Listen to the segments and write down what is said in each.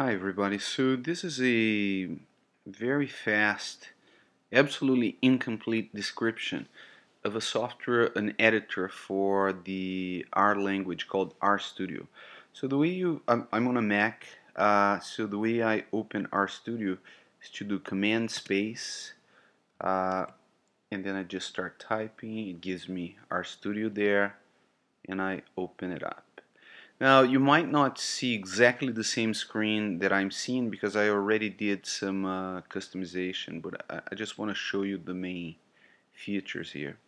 Hi everybody, so this is a very fast, absolutely incomplete description of a software, an editor for the R language called RStudio. So the way you, I'm, I'm on a Mac, uh, so the way I open RStudio is to do command space, uh, and then I just start typing, it gives me RStudio there, and I open it up. Now you might not see exactly the same screen that I'm seeing because I already did some uh, customization but I, I just want to show you the main features here.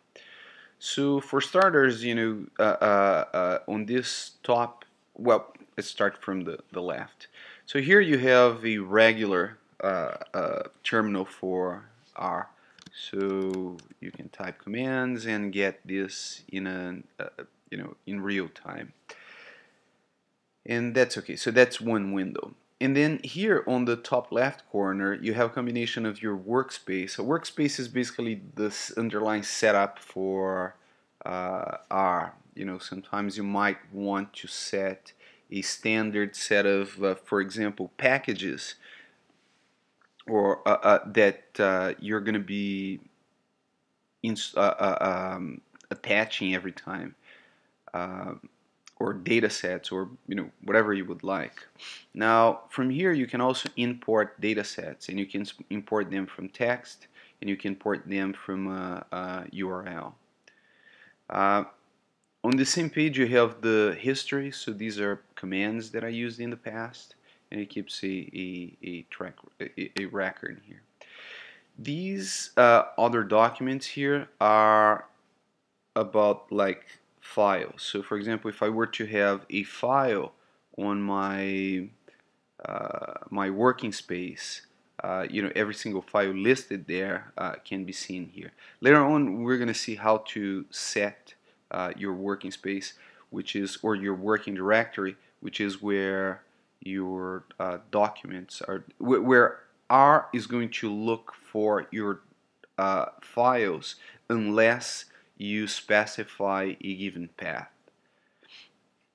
So for starters you know uh, uh, uh, on this top well let's start from the, the left. So here you have a regular uh, uh, terminal for R so you can type commands and get this in a you know in real time and that's okay. So that's one window. And then here on the top left corner you have a combination of your workspace. A workspace is basically this underlying setup for uh, R. You know sometimes you might want to set a standard set of uh, for example packages or uh, uh that uh, you're gonna be uh, um, attaching every time or data sets or you know whatever you would like. Now from here you can also import data sets and you can import them from text and you can import them from a, a URL. Uh, on the same page you have the history so these are commands that I used in the past and it keeps a, a, a track a, a record here. These uh, other documents here are about like files. So for example, if I were to have a file on my uh, my working space, uh, you know, every single file listed there uh, can be seen here. Later on, we're going to see how to set uh, your working space, which is, or your working directory, which is where your uh, documents are, where R is going to look for your uh, files unless you specify a given path.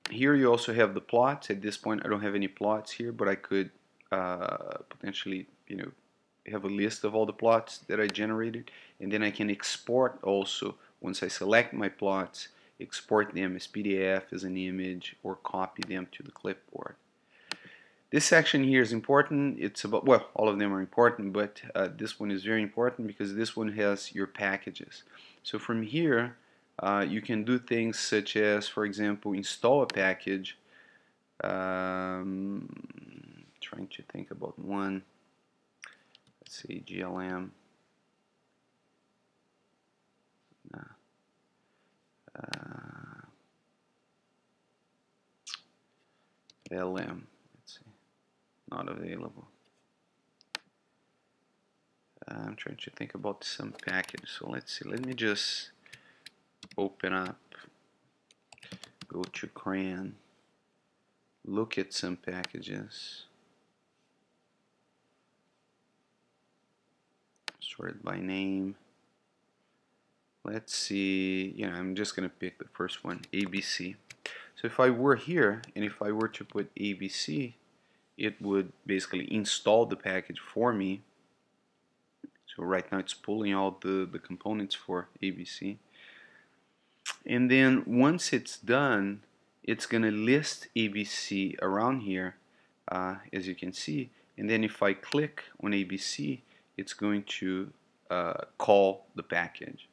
Here you also have the plots. At this point I don't have any plots here, but I could uh, potentially, you know, have a list of all the plots that I generated and then I can export also once I select my plots export them as PDF as an image or copy them to the clipboard. This section here is important. It's about, well, all of them are important, but uh, this one is very important because this one has your packages. So from here, uh, you can do things such as, for example, install a package. Um, trying to think about one. Let's see, GLM. Nah. Uh, LM not available. I'm trying to think about some package. So let's see. Let me just open up, go to CRAN, look at some packages, sorted by name. Let's see. You know, I'm just gonna pick the first one, ABC. So if I were here and if I were to put ABC, it would basically install the package for me. So right now it's pulling all the, the components for ABC. And then once it's done, it's going to list ABC around here, uh, as you can see. And then if I click on ABC, it's going to uh, call the package.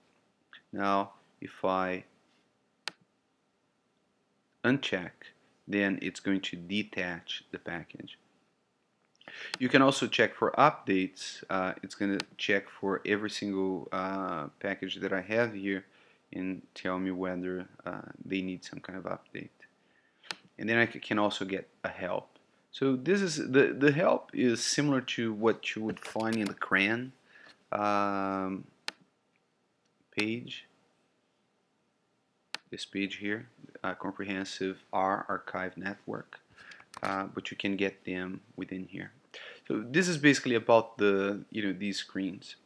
Now, if I uncheck then it's going to detach the package. You can also check for updates. Uh, it's going to check for every single uh, package that I have here and tell me whether uh, they need some kind of update. And then I can also get a help. So this is the the help is similar to what you would find in the CRAN um, page this page here, uh, Comprehensive R Archive Network, uh, but you can get them within here. So this is basically about the you know these screens.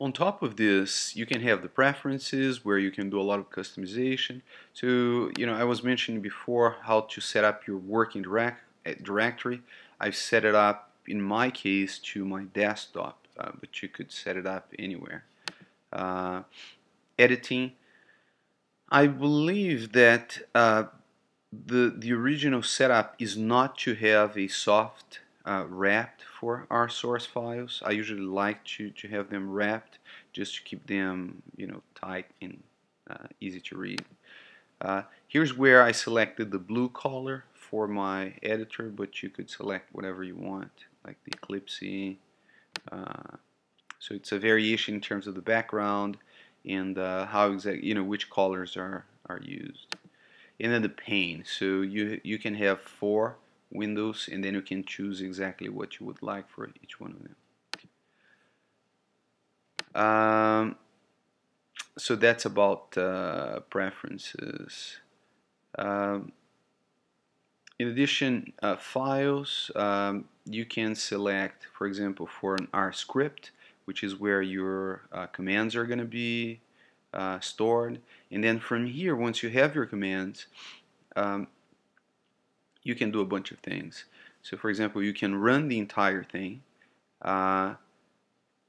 On top of this, you can have the preferences where you can do a lot of customization. So, you know, I was mentioning before how to set up your working direct, directory. I've set it up in my case to my desktop, uh, but you could set it up anywhere. Uh, editing. I believe that uh, the the original setup is not to have a soft uh, wrapped for our source files. I usually like to, to have them wrapped just to keep them you know tight and uh, easy to read. Uh, here's where I selected the blue color for my editor but you could select whatever you want like the Eclipse. Uh, so it's a variation in terms of the background and uh, how exactly you know which colors are are used. And then the pane. So you you can have four windows and then you can choose exactly what you would like for each one of them. Um, so that's about uh, preferences. Um, in addition uh, files um, you can select for example for an R script which is where your uh, commands are going to be uh, stored. And then from here, once you have your commands, um, you can do a bunch of things. So for example, you can run the entire thing, uh,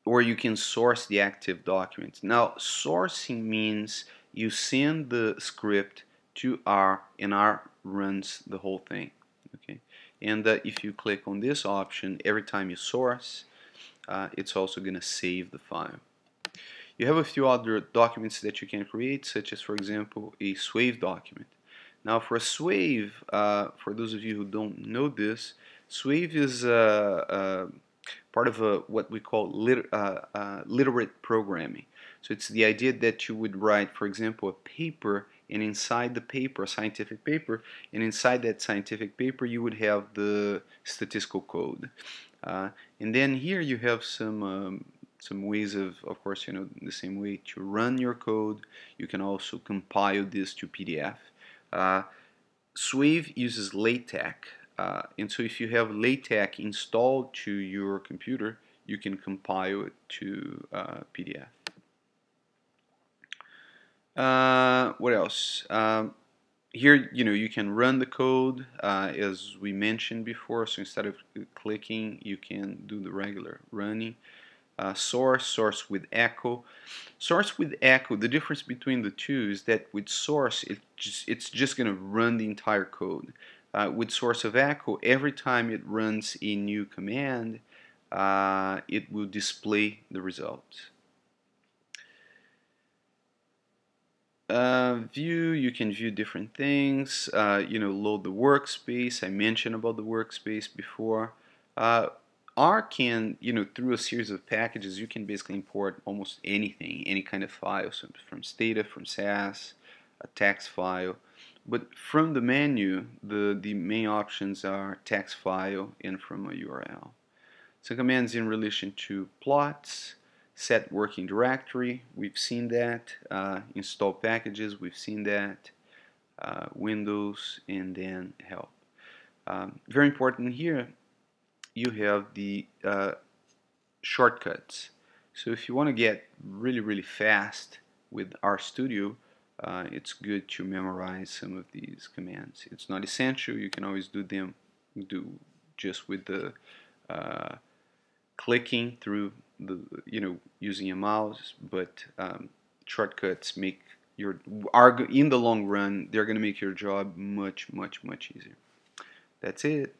or you can source the active document. Now, sourcing means you send the script to R, and R runs the whole thing. Okay, and uh, if you click on this option, every time you source, uh, it's also going to save the file. You have a few other documents that you can create, such as, for example, a Sweave document. Now, for a Sweave, uh, for those of you who don't know this, Sweave is uh, uh part of a, what we call uh, uh, literate programming. So it's the idea that you would write, for example, a paper, and inside the paper, a scientific paper, and inside that scientific paper, you would have the statistical code. Uh, and then here you have some um, some ways of, of course, you know, the same way to run your code. You can also compile this to PDF. Uh, Sweave uses LaTeX, uh, and so if you have LaTeX installed to your computer, you can compile it to uh, PDF. Uh, what else? Um, here you know you can run the code uh, as we mentioned before. So instead of clicking you can do the regular running. Uh, source source with echo. Source with echo the difference between the two is that with source it just, it's just gonna run the entire code. Uh, with source of echo every time it runs a new command uh, it will display the results uh, view, you can view different things, uh, you know, load the workspace. I mentioned about the workspace before. Uh, R can, you know, through a series of packages, you can basically import almost anything, any kind of file, so from Stata, from SAS, a text file. But from the menu, the, the main options are text file and from a URL. So commands in relation to plots, set working directory, we've seen that, uh, install packages, we've seen that, uh, Windows, and then help. Um, very important here, you have the uh, shortcuts. So if you want to get really, really fast with RStudio, uh, it's good to memorize some of these commands. It's not essential, you can always do them do just with the uh, clicking through the you know using a mouse, but um, shortcuts make your are in the long run they're going to make your job much much much easier. That's it.